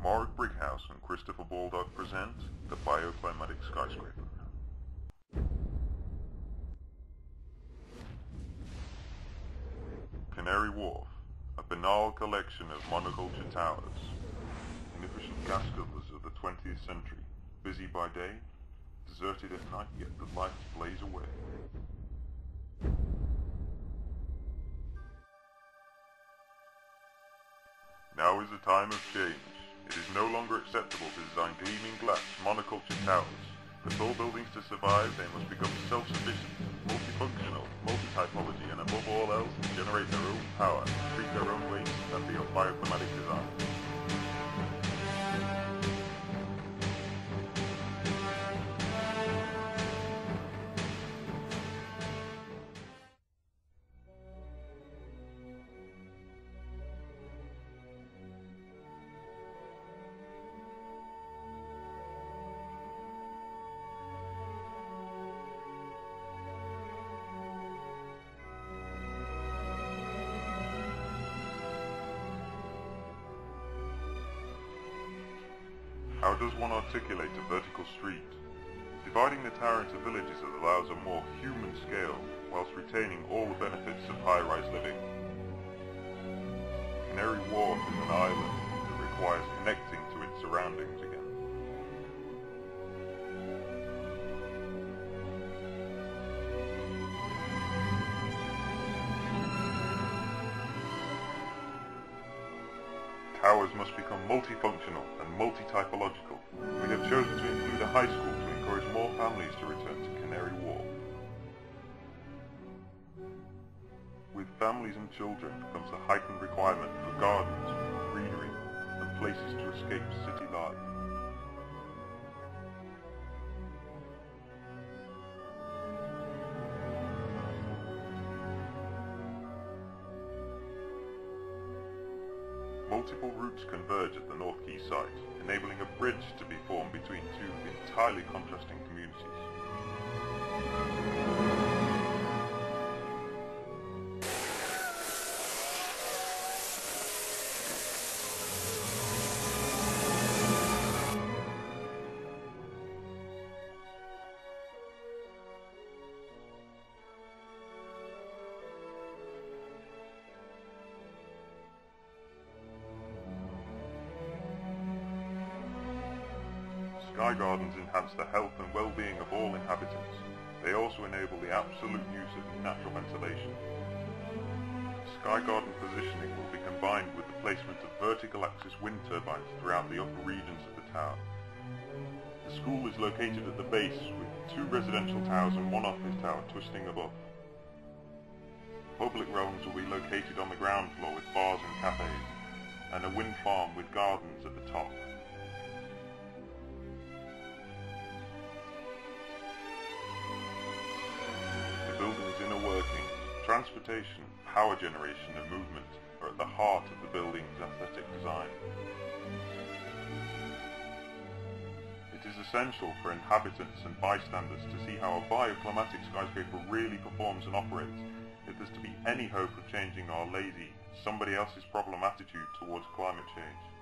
Morag Brighouse and Christopher Baldock present the Bioclimatic Skyscraper. Canary Wharf, a banal collection of monoculture towers, inefficient gas guzzlers of the 20th century, busy by day, deserted at night, yet the lights blaze away. Now is the time of change. It is no longer acceptable to design gleaming glass monoculture towers. For tall buildings to survive, they must become self-sufficient, multifunctional, multi-typology, and above all else, generate their own power, treat their own waste, and be of bioclimatic design. How does one articulate a vertical street? Dividing the tower into villages allows a more human scale, whilst retaining all the benefits of high-rise living. Canary Wharf is an island that requires connecting to its surroundings again. Must become multifunctional and multi-typological. We have chosen to include a high school to encourage more families to return to Canary Wharf. With families and children comes a heightened requirement for gardens, greenery, and places to escape city life. Multiple routes converge at the North Quay site, enabling a bridge to be formed between two entirely contrasting communities. Sky Gardens enhance the health and well-being of all inhabitants. They also enable the absolute use of natural ventilation. Sky Garden positioning will be combined with the placement of vertical axis wind turbines throughout the upper regions of the tower. The school is located at the base with two residential towers and one office tower twisting above. Public realms will be located on the ground floor with bars and cafes, and a wind farm with gardens at the top. Transportation, power generation and movement are at the heart of the building's aesthetic design. It is essential for inhabitants and bystanders to see how a bioclimatic skyscraper really performs and operates if there's to be any hope of changing our lazy, somebody else's problem attitude towards climate change.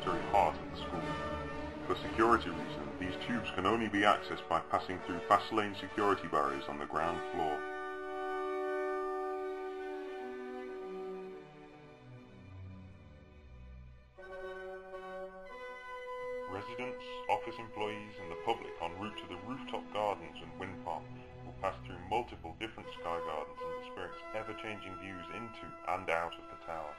Heart of the school. For security reasons, these tubes can only be accessed by passing through fast lane security barriers on the ground floor. Residents, office employees and the public en route to the rooftop gardens and wind farm will pass through multiple different sky gardens and experience ever-changing views into and out of the tower.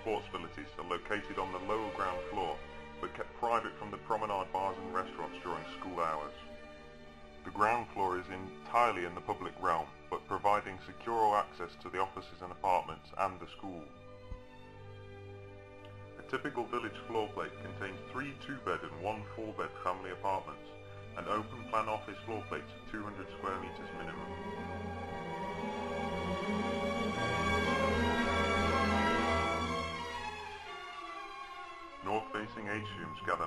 Sports facilities are located on the lower ground floor, but kept private from the promenade bars and restaurants during school hours. The ground floor is entirely in the public realm, but providing secure access to the offices and apartments and the school. A typical village floor plate contains three two-bed and one four-bed family apartments, and open plan office floor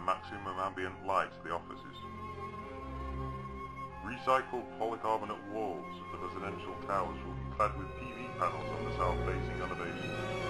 gather maximum ambient light to the offices. Recycled polycarbonate walls of the residential towers will be clad with PV panels on the south-facing elevations.